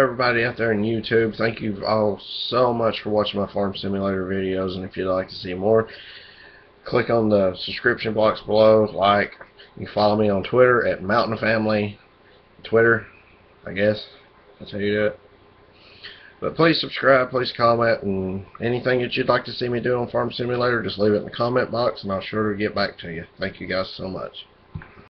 everybody out there on YouTube. Thank you all so much for watching my Farm Simulator videos. And if you'd like to see more, click on the subscription box below. Like, you follow me on Twitter at Mountain Family. Twitter, I guess. That's how you do it. But please subscribe, please comment, and anything that you'd like to see me do on Farm Simulator, just leave it in the comment box, and I'll sure to get back to you. Thank you guys so much.